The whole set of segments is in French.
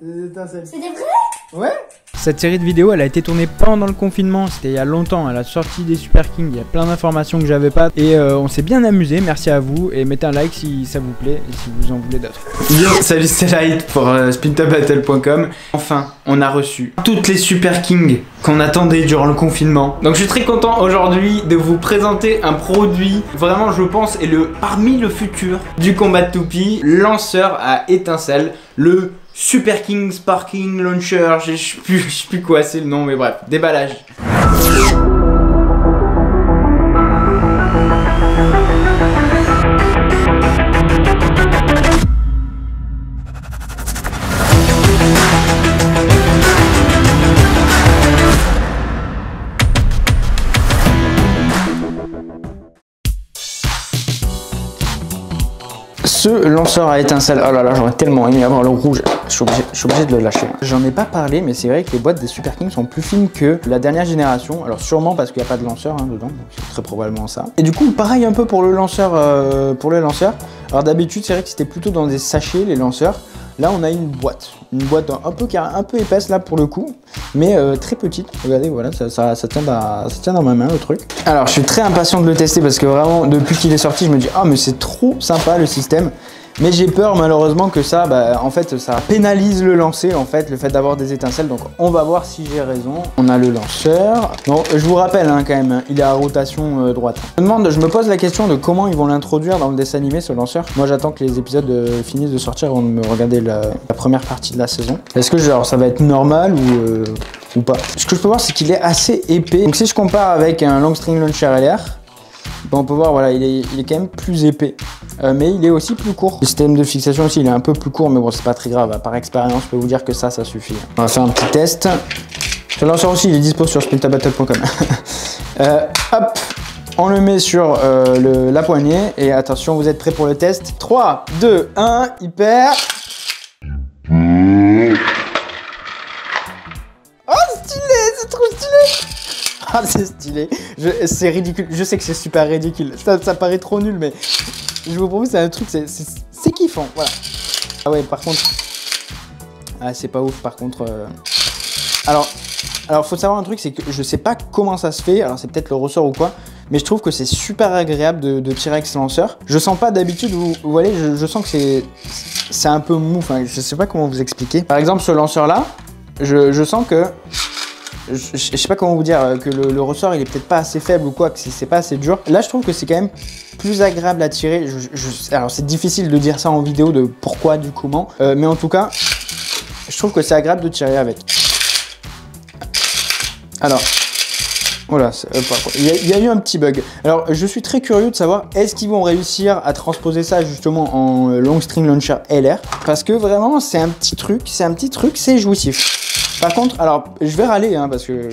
Les étincelles. C'était vrai Ouais Cette série de vidéos, elle a été tournée pendant le confinement, c'était il y a longtemps, à la sortie des Super Kings, il y a plein d'informations que j'avais pas, et euh, on s'est bien amusé, merci à vous, et mettez un like si ça vous plaît, et si vous en voulez d'autres. Yo, salut c'est Light pour euh, spintobattle.com. Enfin, on a reçu toutes les Super Kings qu'on attendait durant le confinement. Donc je suis très content aujourd'hui de vous présenter un produit, vraiment je pense, est le parmi le futur du combat de toupie, lanceur à étincelles, le Super King Sparking Launcher, je sais plus, plus quoi c'est le nom, mais bref, déballage. Ce lanceur à étincelles, oh là là, j'aurais tellement aimé avoir le rouge. Je suis obligé, obligé de le lâcher. J'en ai pas parlé, mais c'est vrai que les boîtes des Super King sont plus fines que la dernière génération. Alors sûrement parce qu'il n'y a pas de lanceur hein, dedans, c'est très probablement ça. Et du coup, pareil un peu pour le lanceur, euh, pour les lanceurs. Alors d'habitude, c'est vrai que c'était plutôt dans des sachets les lanceurs. Là, on a une boîte, une boîte un peu un peu épaisse là pour le coup, mais euh, très petite. Regardez, voilà, ça, ça, ça tient dans, ça tient dans ma main le truc. Alors, je suis très impatient de le tester parce que vraiment, depuis qu'il est sorti, je me dis ah mais c'est trop sympa le système. Mais j'ai peur malheureusement que ça, bah, en fait, ça pénalise le lancer, en fait, le fait d'avoir des étincelles. Donc on va voir si j'ai raison. On a le lanceur. Bon, je vous rappelle hein, quand même, hein, il est à rotation euh, droite. Je me demande, je me pose la question de comment ils vont l'introduire dans le dessin animé ce lanceur. Moi j'attends que les épisodes euh, finissent de sortir avant de me regarder la, la première partie de la saison. Est-ce que genre ça va être normal ou euh, ou pas? Ce que je peux voir c'est qu'il est assez épais. Donc si je compare avec un long string launcher LR, on peut voir, voilà, il est, il est quand même plus épais, euh, mais il est aussi plus court. Le système de fixation aussi, il est un peu plus court, mais bon, c'est pas très grave. Par expérience, je peux vous dire que ça, ça suffit. On va faire un petit test. Ce lanceur aussi, il est dispo sur spintabattle.com. euh, hop, on le met sur euh, la poignée, et attention, vous êtes prêts pour le test 3, 2, 1, hyper. C'est stylé. C'est ridicule. Je sais que c'est super ridicule. Ça, ça paraît trop nul, mais je vous propose, c'est un truc, c'est- kiffant. Voilà. Ah ouais, par contre. Ah, c'est pas ouf, par contre. euh. Alors, alors, faut savoir un truc, c'est que je sais pas comment ça se fait. Alors, c'est peut-être le ressort ou quoi. Mais je trouve que c'est super agréable de, tirer avec ce lanceur. Je sens pas d'habitude, vous, vous voyez, je, je sens que c'est c'est un peu mou. Enfin, je sais pas comment vous expliquer. Par exemple, ce lanceur-là, je, je sens que je, sais pas comment vous dire, euh, que le, ressort il est peut-être pas assez faible ou quoi, que c'est pas assez dur. Là, je trouve que c'est quand même plus agréable à tirer. Alors, c'est difficile de dire ça en vidéo de pourquoi, du comment, Euh, mais en tout cas, je trouve que c'est agréable de tirer avec. Alors. Voilà, euh, il y, a- il y a eu un petit bug. Alors, je suis très curieux de savoir est-ce qu'ils vont réussir à transposer ça justement en long string launcher LR Parce que vraiment, c'est un petit truc, c'est un petit truc, c'est jouissif. Par contre, alors, je vais râler, hein, parce que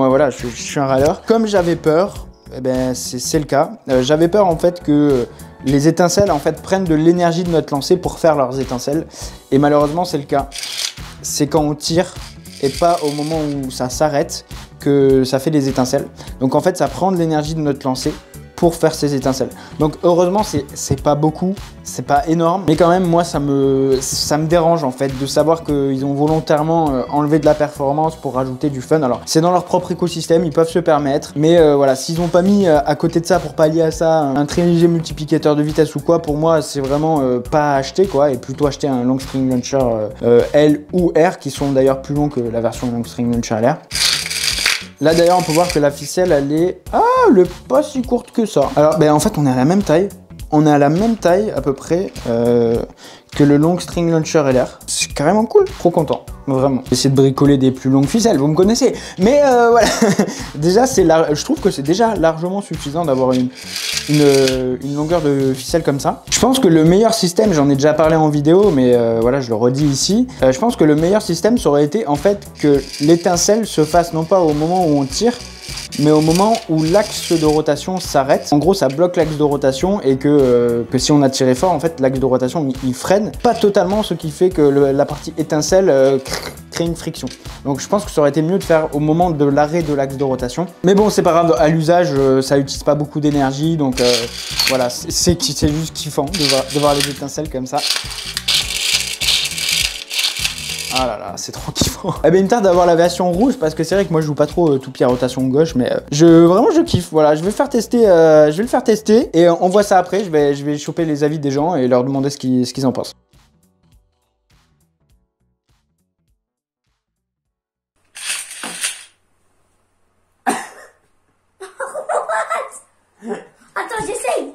Ouais, voilà, je, suis- un râleur. Comme j'avais peur, eh ben, c'est c'est le cas. Euh, j'avais peur en fait que les étincelles en fait prennent de l'énergie de notre lancer pour faire leurs étincelles. Et malheureusement, c'est le cas. C'est quand on tire et pas au moment où ça s'arrête que ça fait des étincelles. Donc en fait, ça prend de l'énergie de notre lancer pour faire ces étincelles. Donc heureusement, c'est pas beaucoup, c'est pas énorme, mais quand même, moi, ça me, ça me dérange en fait de savoir qu'ils ont volontairement euh, enlevé de la performance pour rajouter du fun. Alors, c'est dans leur propre écosystème, ils peuvent se permettre, mais euh, voilà, s'ils ont pas mis euh, à côté de ça pour pallier à ça un très léger multiplicateur de vitesse ou quoi, pour moi, c'est vraiment euh, pas acheter quoi, et plutôt acheter un long string launcher L ou R qui sont d'ailleurs plus longs que la version long string launcher LR. Là d'ailleurs on peut voir que la ficelle elle est... Ah elle est pas si courte que ça. Alors ben en fait on est à la même taille. On est à la même taille à peu près euh, que le long string launcher LR. C'est carrément cool, trop content, vraiment. J'essaie de bricoler des plus longues ficelles, vous me connaissez. Mais euh, voilà, déjà c'est lar- je trouve que c'est déjà largement suffisant d'avoir une, euh, une longueur de ficelle comme ça. Je pense que le meilleur système, j'en ai déjà parlé en vidéo, mais euh, voilà, je le redis ici. Je pense que le meilleur système, ça aurait été en fait que l'étincelle se fasse non pas au moment où on tire, mais au moment où l'axe de rotation s'arrête. En gros, ça bloque l'axe de rotation et que, euh, que si on a tiré fort, en fait, l'axe de rotation il, freine. Pas totalement, ce qui fait que la partie étincelle euh, cr- crée une friction. Donc je pense que ça aurait été mieux de faire au moment de l'arrêt de l'axe de rotation. Mais bon, c'est pas grave, à l'usage, euh, ça utilise pas beaucoup d'énergie, donc voilà, c'est juste kiffant de voir, de voir les étincelles comme ça. Ah là là, c'est trop kiffant. Eh ben, il me tarde d'avoir la version rouge parce que c'est vrai que moi je joue pas trop euh, tout pied à rotation gauche, mais euh, je vraiment je kiffe. Voilà, je vais faire tester, euh, je vais le faire tester et on voit ça après. Je vais, je vais choper les avis des gens et leur demander ce qu'ils, ce qu'ils en pensent. Attends, j'essaye.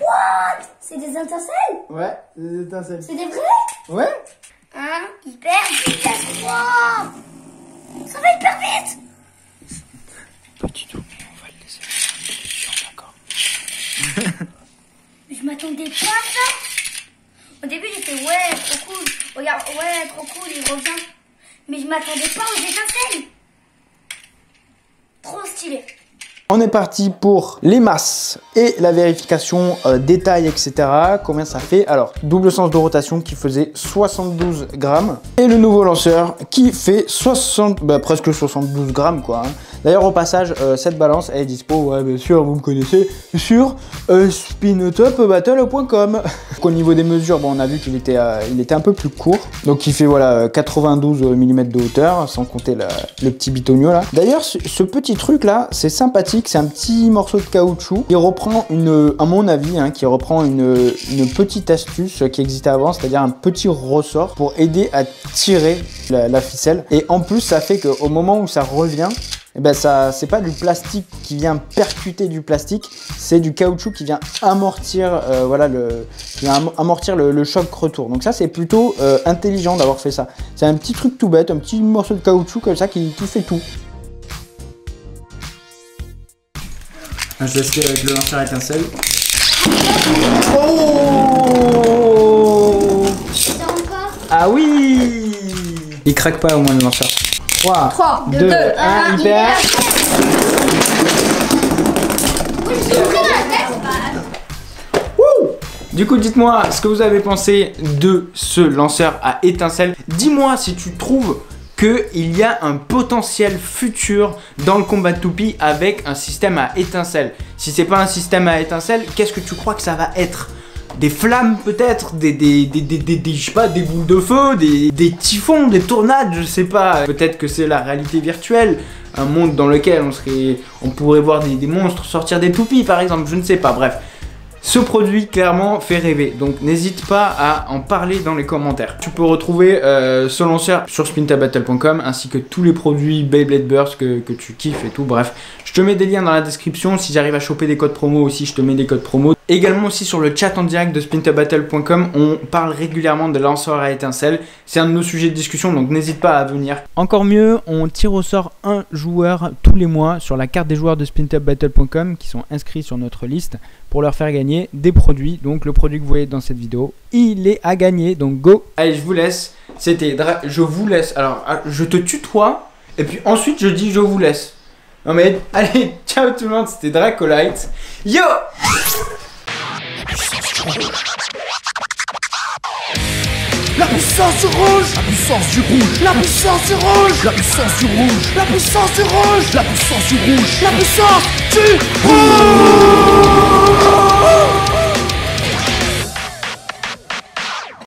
What? C'est des étincelles? Ouais, des étincelles. C'est des vrais? Ouais. Hein? Hyper vitesse 3 Ça va hyper vite Pas du tout, mais on va le laisser. d'accord. Je m'attendais pas à ça Au début j'étais ouais, trop cool. Regarde, ouais, trop cool, il revient. Mais je m'attendais pas aux étincelles. Trop stylé. On est parti pour les masses et la vérification euh, détail, etc. Combien ça fait? Alors, double sens de rotation qui faisait 72 grammes. Et le nouveau lanceur qui fait 60, bah, presque 72 grammes, quoi. hein. D'ailleurs, au passage, euh, cette balance est dispo, ouais, bien sûr, vous me connaissez, sur euh, au niveau des mesures, bon, on a vu qu'il était, euh, était un peu plus court. Donc, il fait voilà 92 mm de hauteur, sans compter le petit bitonio là. D'ailleurs, ce, petit truc là, c'est sympathique. C'est un petit morceau de caoutchouc qui reprend une, à mon avis, hein, qui reprend une, petite astuce qui existait avant, c'est-à-dire un petit ressort pour aider à tirer la ficelle. Et en plus, ça fait qu'au moment où ça revient, eh ben ça, c'est pas du plastique qui vient percuter du plastique, c'est du caoutchouc qui vient amortir, euh, voilà, le, qui vient am- amortir le, le choc retour. Donc ça, c'est plutôt euh, intelligent d'avoir fait ça. C'est un petit truc tout bête, un petit morceau de caoutchouc comme ça qui, qui fait tout. Je vais essayer avec le lanceur étincelle. Oh Ah oui Il craque pas au moins le lanceur. 3, 3, 2, 2, 2, 1, 1, hyper. Du coup, dites-moi ce que vous avez pensé de ce lanceur à étincelle. Dis-moi si tu trouves qu'il y a un potentiel futur dans le combat de toupie avec un système à étincelle. Si c'est pas un système à étincelle, qu'est-ce que tu crois que ça va être? Des flammes peut-être, des, des, des, je sais pas, des boules de feu, des, typhons, des tornades, je sais pas. Peut-être que c'est la réalité virtuelle, un monde dans lequel on serait, on pourrait voir des, monstres sortir des toupies par exemple, je ne sais pas. Bref, ce produit clairement fait rêver, donc n'hésite pas à en parler dans les commentaires. Tu peux retrouver euh, ce lanceur sur spintabattle.com ainsi que tous les produits Beyblade Burst que, que tu kiffes et tout. Bref, je te mets des liens dans la description. Si j'arrive à choper des codes promo aussi, je te mets des codes promo. Également aussi sur le chat en direct de spintabattle.com, on parle régulièrement de lanceurs à étincelles. C'est un de nos sujets de discussion, donc n'hésite pas à venir. Encore mieux, on tire au sort un joueur tous les mois sur la carte des joueurs de spintupbattle.com qui sont inscrits sur notre liste pour leur faire gagner des produits. Donc le produit que vous voyez dans cette vidéo, il est à gagner. Donc go Allez, je vous laisse. C'était Dra- je vous laisse. Alors, ah, je te tutoie et puis ensuite je dis je vous laisse. Non mais allez, ciao tout le monde, c'était Dracolite. Yo! La puissance du rouge! La puissance du rouge! La puissance du rouge! La puissance du rouge! La puissance du rouge! La puissance du rouge! La puissance du rouge